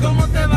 ¿Cómo te